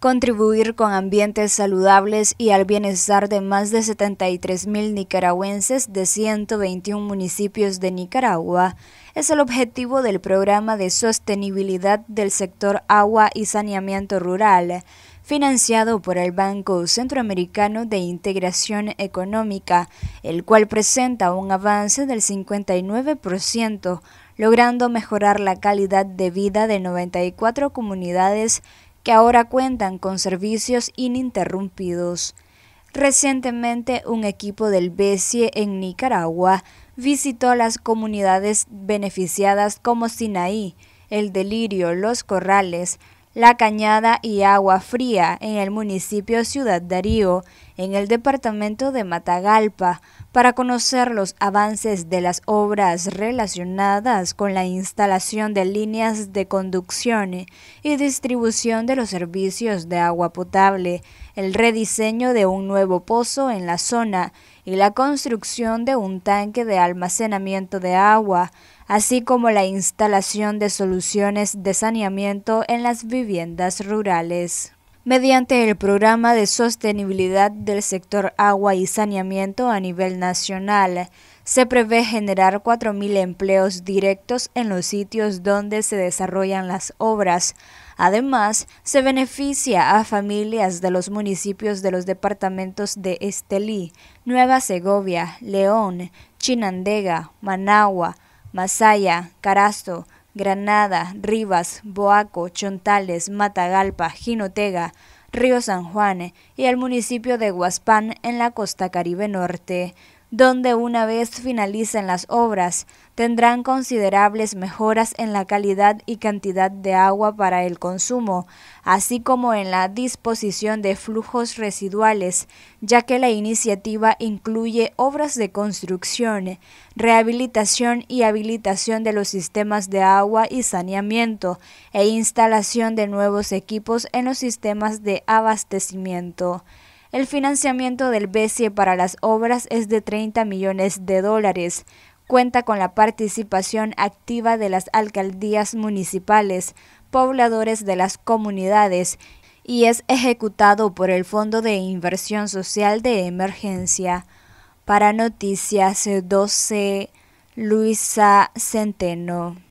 contribuir con ambientes saludables y al bienestar de más de 73 mil nicaragüenses de 121 municipios de Nicaragua. Es el objetivo del programa de sostenibilidad del sector agua y saneamiento rural, financiado por el Banco Centroamericano de Integración Económica, el cual presenta un avance del 59%, logrando mejorar la calidad de vida de 94 comunidades que ahora cuentan con servicios ininterrumpidos. Recientemente, un equipo del BESIE en Nicaragua visitó las comunidades beneficiadas como Sinaí, El Delirio, Los Corrales, La Cañada y Agua Fría en el municipio Ciudad Darío, en el departamento de Matagalpa, para conocer los avances de las obras relacionadas con la instalación de líneas de conducción y distribución de los servicios de agua potable, el rediseño de un nuevo pozo en la zona y la construcción de un tanque de almacenamiento de agua, así como la instalación de soluciones de saneamiento en las viviendas rurales mediante el Programa de Sostenibilidad del Sector Agua y Saneamiento a nivel nacional. Se prevé generar 4.000 empleos directos en los sitios donde se desarrollan las obras. Además, se beneficia a familias de los municipios de los departamentos de Estelí, Nueva Segovia, León, Chinandega, Managua, Masaya, Carasto, Granada, Rivas, Boaco, Chontales, Matagalpa, Jinotega, Río San Juan y el municipio de Huaspán en la costa caribe norte donde una vez finalicen las obras tendrán considerables mejoras en la calidad y cantidad de agua para el consumo, así como en la disposición de flujos residuales, ya que la iniciativa incluye obras de construcción, rehabilitación y habilitación de los sistemas de agua y saneamiento e instalación de nuevos equipos en los sistemas de abastecimiento. El financiamiento del BESIE para las obras es de 30 millones de dólares. Cuenta con la participación activa de las alcaldías municipales, pobladores de las comunidades y es ejecutado por el Fondo de Inversión Social de Emergencia. Para Noticias 12, Luisa Centeno.